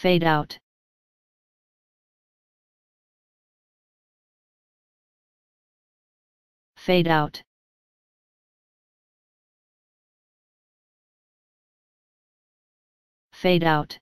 Fade out. Fade out. Fade out.